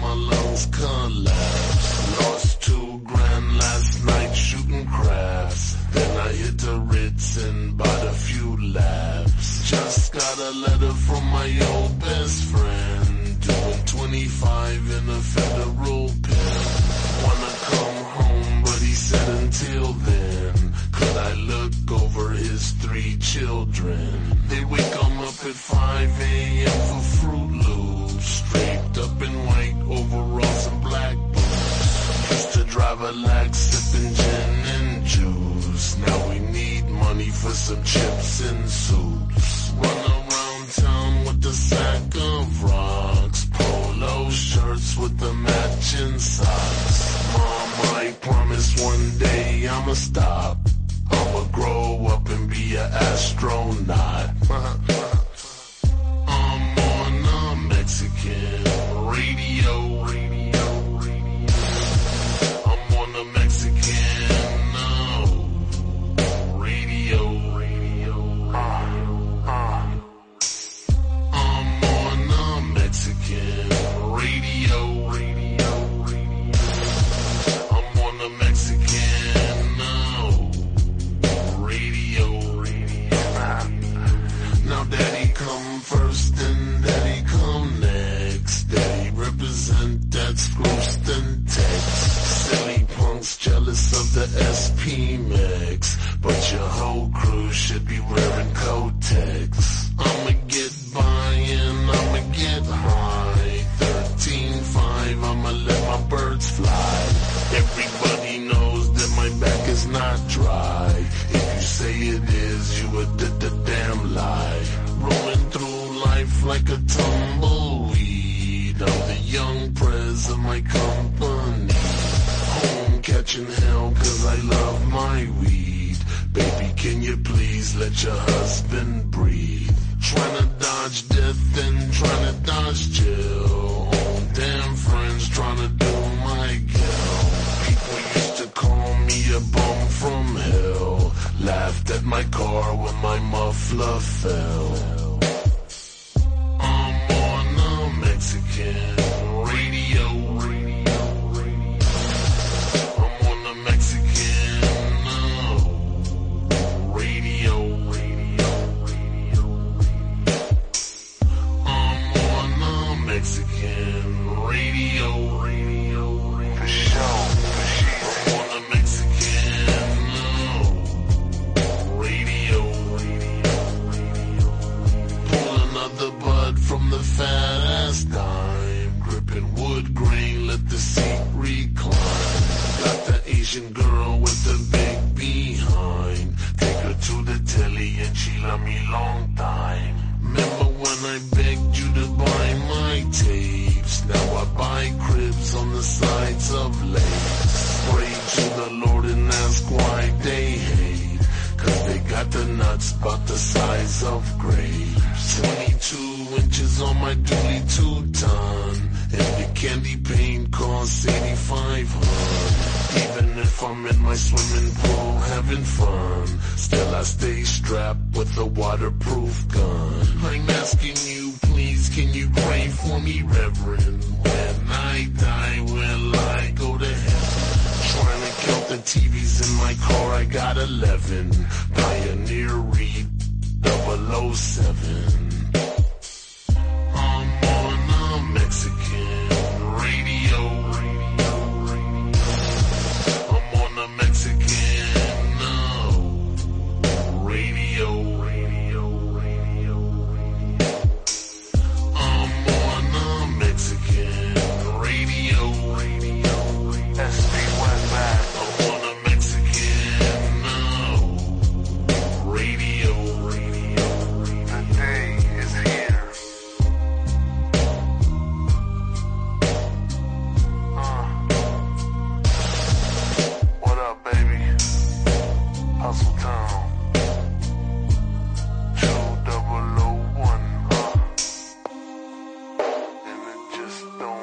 my lungs collapse. Lost two grand last night shooting craps. Then I hit the Ritz and bought a few laps. Just got a letter from my old best friend. Doing 25 in a federal pen. Wanna come home, but he said until then. Could I look over his three children? They wake 'em up at 5 a.m. for some chips and soups. Run around town with a sack of rocks. Polo shirts with the matching socks. Mom, I promise one day I'ma stop. I'ma grow up and be an astronaut. Whole crew should be wearing Kotex. I'ma get by and I'ma get high. 13.5, I'ma let my birds fly. Everybody knows that my back is not dry. If you say it is, you a damn lie. Rolling through life like a tumbleweed. I'm the young prez of my company. Home catching hell cause I love my weed. Baby, can you please let your husband breathe? Trying to dodge death and trying to dodge jail. Damn friends trying to do my gal. People used to call me a bum from hell. Laughed at my car when my muffler fell. Fat ass dime. Gripping wood grain, let the seat recline. Got the Asian girl with the big behind. Take her to the telly and she love me long time. Remember when I begged you to buy my tapes? Now I buy cribs on the sides of lakes. Pray to the Lord and ask why they hate. Cause they got the nuts about the size of my dually two-ton. And the candy paint costs 8500 Even if I'm in my swimming pool having fun, still I stay strapped with a waterproof gun. I'm asking you, please, can you pray for me, Reverend? When I die, will I go to heaven? Trying to count the TVs in my car, I got 11. Pioneer Reed 007. Two